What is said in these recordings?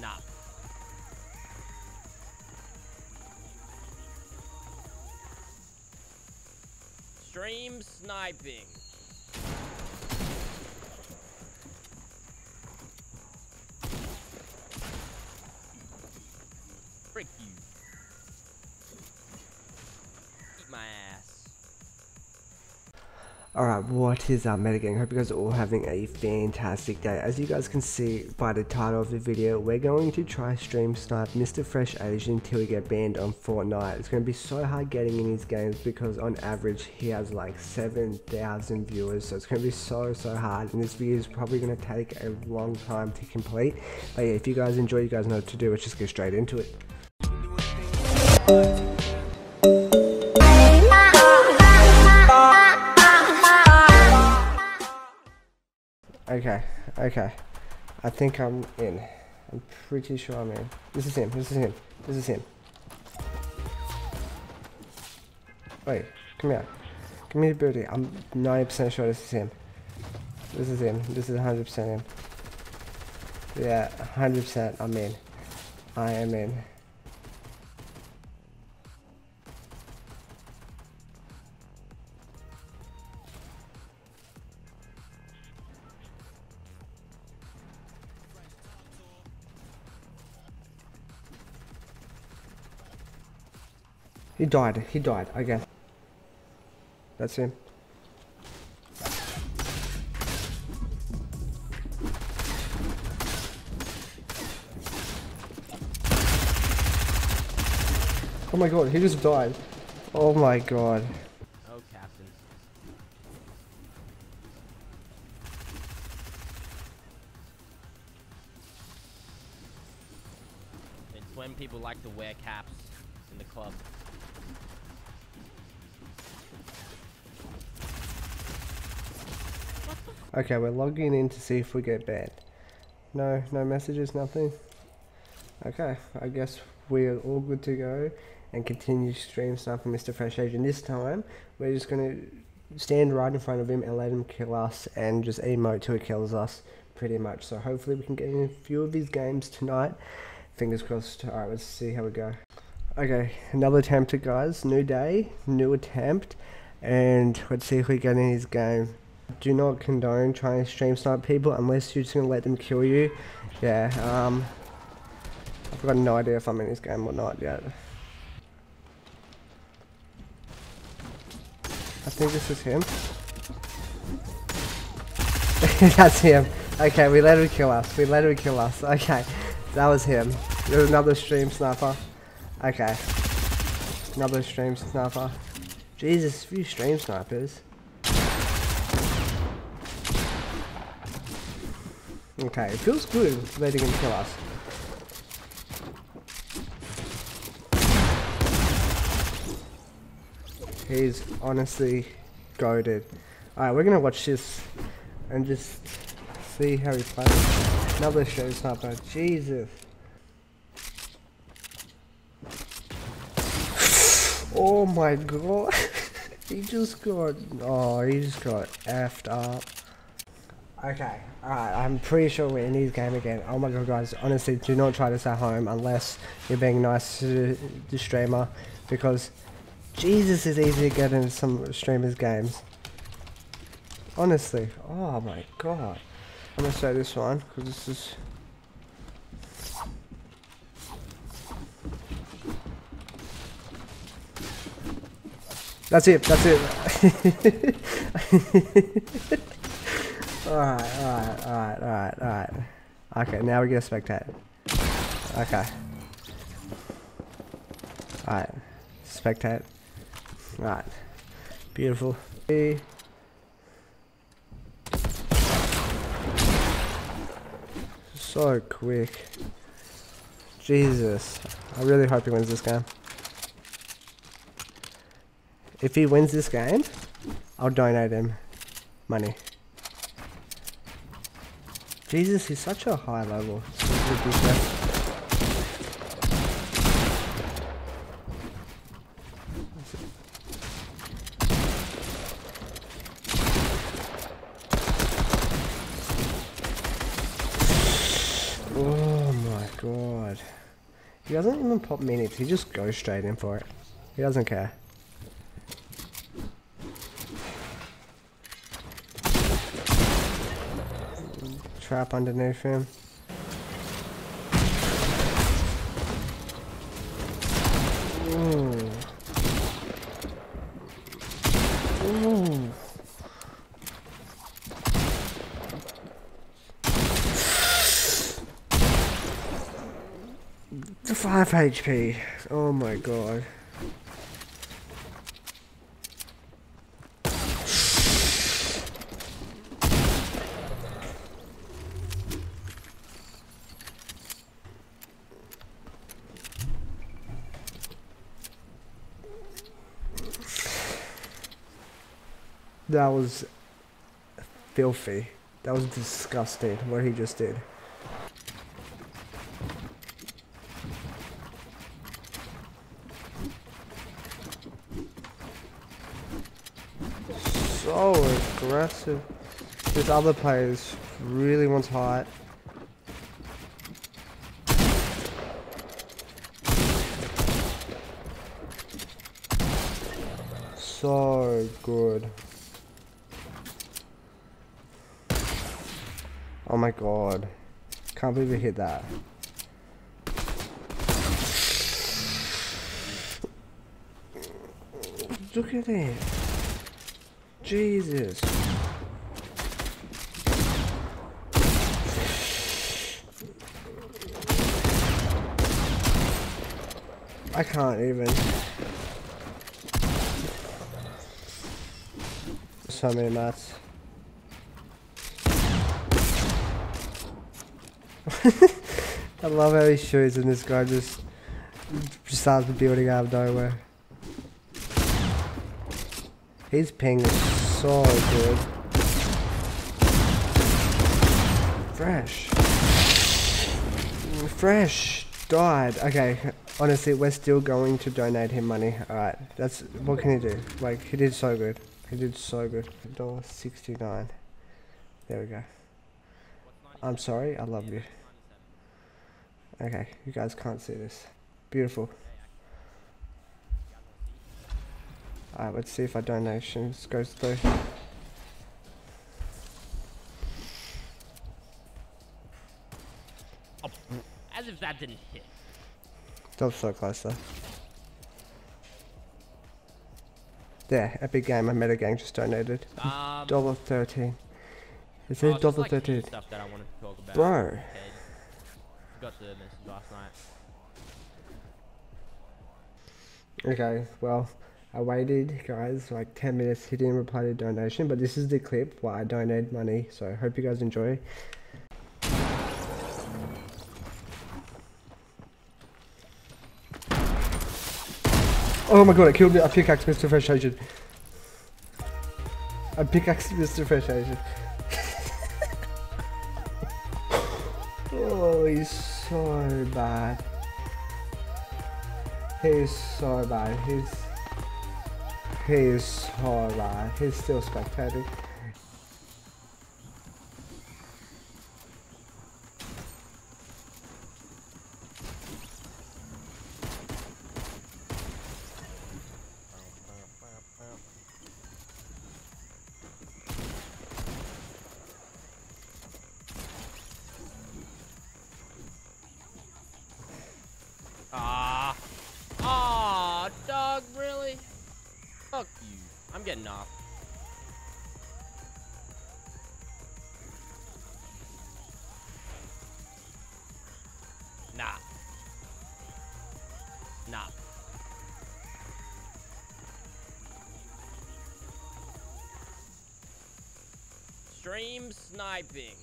Nah. Stream sniping. Frick you. Eat my ass. Alright, what is up Medogang? Hope you guys are all having a fantastic day. As you guys can see by the title of the video, we're going to try stream snipe Mr. Fresh Asian until we get banned on Fortnite. It's going to be so hard getting in his games because on average he has like 7,000 viewers. So it's going to be so, so hard. And this video is probably going to take a long time to complete. But yeah, if you guys enjoy, you guys know what to do. Let's just get straight into it. Okay, okay. I think I'm in. I'm pretty sure I'm in. This is him, this is him, this is him. Wait, come here. Give me the booty. I'm 90% sure this is him. This is him. This is 100% him. Yeah, 100% I'm in. I am in. He died. He died. Okay. That's him. Oh my god, he just died. Oh my god. Oh, Captain. It's when people like to wear caps in the club. Okay, we're logging in to see if we get banned. No, no messages, nothing. Okay, I guess we're all good to go and continue stream stuff from Mr. Fresh Asian. This time, we're just gonna stand right in front of him and let him kill us and just emote till he kills us, pretty much. So hopefully we can get in a few of these games tonight. Fingers crossed. Alright, let's see how we go. Okay, another attempt, guys. New day, new attempt. And let's see if we get in his game do not condone trying to stream snipe people unless you're just gonna let them kill you. Yeah, um, I've got no idea if I'm in this game or not yet. I think this is him. That's him. Okay, we let him kill us. We let him kill us. Okay, that was him. There's another stream sniper. Okay, another stream sniper. Jesus, few stream snipers. Okay, it feels good letting him kill us. He's honestly goaded. Alright, we're gonna watch this and just see how he plays. Another show sniper. Jesus. Oh my god. he just got oh he just got effed up. Okay, alright, I'm pretty sure we're in his game again. Oh my god guys, honestly do not try this at home unless you're being nice to the streamer because Jesus is easy to get in some streamers games. Honestly, oh my god. I'm gonna say this one because this is That's it, that's it. Alright, alright, alright, alright, alright. Okay, now we get a spectate. Okay. Alright. Spectate. Alright. Beautiful. So quick. Jesus. I really hope he wins this game. If he wins this game, I'll donate him money. Jesus, he's such a high level. Oh my god. He doesn't even pop minutes, he just goes straight in for it. He doesn't care. Trap underneath him. Ooh. Ooh. 5 HP. Oh my god. That was filthy. That was disgusting what he just did. So aggressive. This other player really wants height. So good. Oh my god. Can't believe we hit that. Look at it. Jesus. I can't even. So many mats. I love how he shoots and this guy just, starts building out of nowhere. His ping is so good. Fresh. Mm, fresh died. Okay, honestly, we're still going to donate him money. Alright, that's what can he do? Like, he did so good. He did so good. Dollar sixty nine. There we go. I'm sorry, I love you. Okay, you guys can't see this. Beautiful. Alright, let's see if our donations goes through. As if that didn't hit. That so close though. There, Epic meta Medogang just donated. Um, $1.13. It's says oh, 2013. Like stuff that I wanted to talk about. Bro. Got the message last night. Okay, well, I waited, guys, like 10 minutes. He didn't reply to donation, but this is the clip where I donate money. So I hope you guys enjoy. Oh my god, it killed me. I pickaxed Mr. Fresh Asian. I pickaxed Mr. Fresh Asian. Oh, he's so bad. He's so bad. He's he's so bad. He's still spectating. I'm getting off. Nah. Nah. Stream sniping.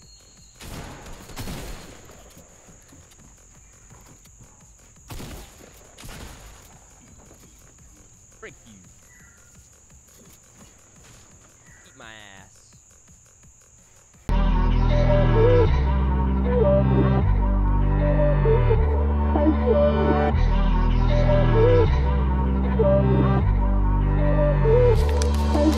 Frick you.